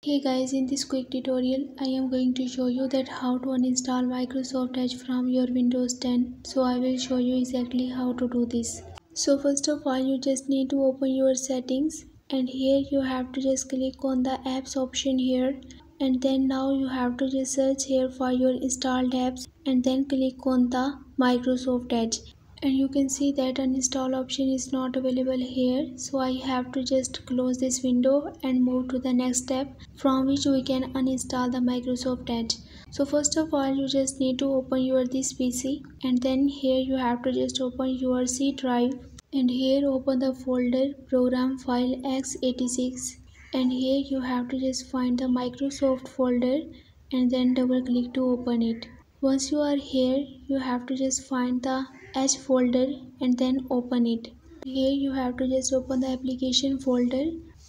Hey guys, in this quick tutorial, I am going to show you that how to uninstall Microsoft Edge from your Windows 10. So I will show you exactly how to do this. So first of all, you just need to open your settings and here you have to just click on the apps option here and then now you have to just search here for your installed apps and then click on the Microsoft Edge and you can see that uninstall option is not available here. So I have to just close this window and move to the next step from which we can uninstall the Microsoft Edge. So first of all you just need to open your this PC and then here you have to just open your C drive. And here open the folder program file x86 and here you have to just find the Microsoft folder and then double click to open it. Once you are here you have to just find the edge folder and then open it. Here you have to just open the application folder.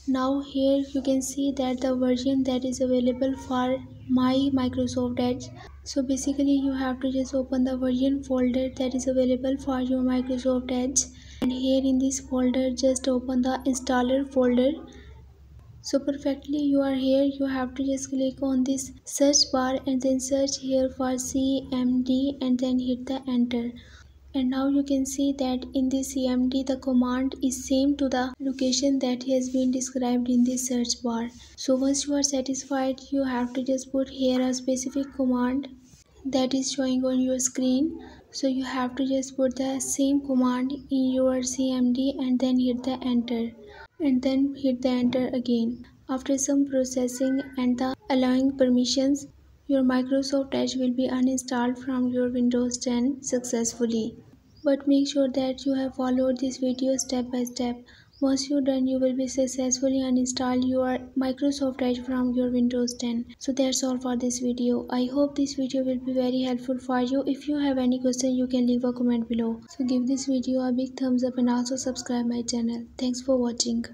Now here you can see that the version that is available for my microsoft edge. So basically you have to just open the version folder that is available for your microsoft edge. And here in this folder just open the installer folder. So perfectly you are here. You have to just click on this search bar and then search here for cmd and then hit the enter and now you can see that in this cmd the command is same to the location that has been described in the search bar. So once you are satisfied you have to just put here a specific command that is showing on your screen. So you have to just put the same command in your cmd and then hit the enter and then hit the enter again. After some processing and the allowing permissions your Microsoft Edge will be uninstalled from your Windows 10 successfully. But make sure that you have followed this video step by step. Once you're done, you will be successfully uninstall your Microsoft Edge from your Windows 10. So that's all for this video. I hope this video will be very helpful for you. If you have any question, you can leave a comment below. So give this video a big thumbs up and also subscribe my channel. Thanks for watching.